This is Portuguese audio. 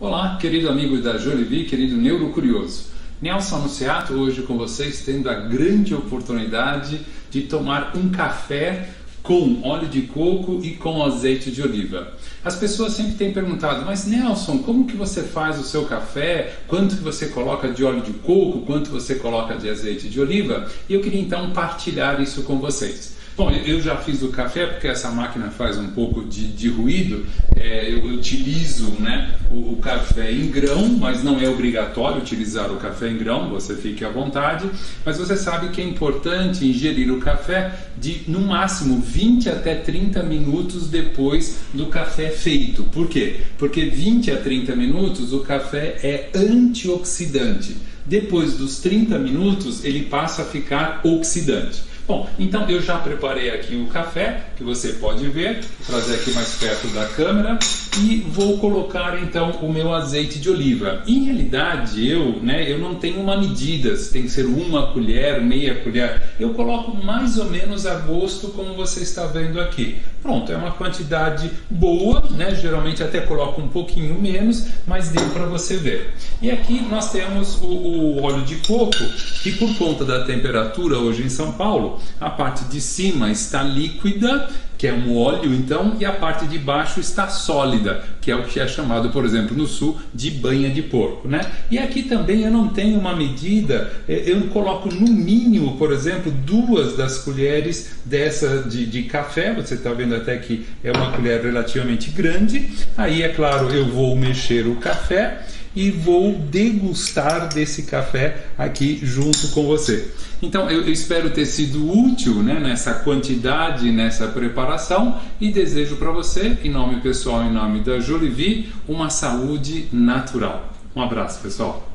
Olá, querido amigo da Jolivie, querido neurocurioso. Nelson Anunciato hoje com vocês, tendo a grande oportunidade de tomar um café com óleo de coco e com azeite de oliva. As pessoas sempre têm perguntado, mas Nelson, como que você faz o seu café? Quanto que você coloca de óleo de coco? Quanto você coloca de azeite de oliva? E eu queria então partilhar isso com vocês. Bom, eu já fiz o café porque essa máquina faz um pouco de, de ruído. É, eu utilizo né, o, o, café em grão, mas não é obrigatório utilizar o café em grão, você fique à vontade. Mas você sabe que é importante ingerir o café de no máximo 20 até 30 minutos depois do café feito. Por quê? Porque 20 a 30 minutos o café é antioxidante. Depois dos 30 minutos ele passa a ficar oxidante. Bom, então eu já preparei aqui o café, que você pode ver, vou trazer aqui mais perto da câmera e vou colocar então o meu azeite de oliva. Em realidade, eu, né, eu não tenho uma medida, se tem que ser uma colher, meia colher. Eu coloco mais ou menos a gosto, como você está vendo aqui. Pronto, é uma quantidade boa, né? Geralmente até coloco um pouquinho menos, mas deu para você ver. E aqui nós temos o, o óleo de coco, que por conta da temperatura hoje em São Paulo, a parte de cima está líquida, que é um óleo então, e a parte de baixo está sólida, que é o que é chamado, por exemplo, no sul, de banha de porco, né? E aqui também eu não tenho uma medida, é, eu coloco no mínimo, por exemplo, duas das colheres dessa de, de café, você está vendo até que é uma colher relativamente grande, aí é claro, eu vou mexer o café, e vou degustar desse café aqui junto com você. Então eu, espero ter sido útil né, nessa quantidade, nessa preparação e desejo para você, em nome pessoal, em nome da Jolivie, uma saúde natural. Um abraço, pessoal.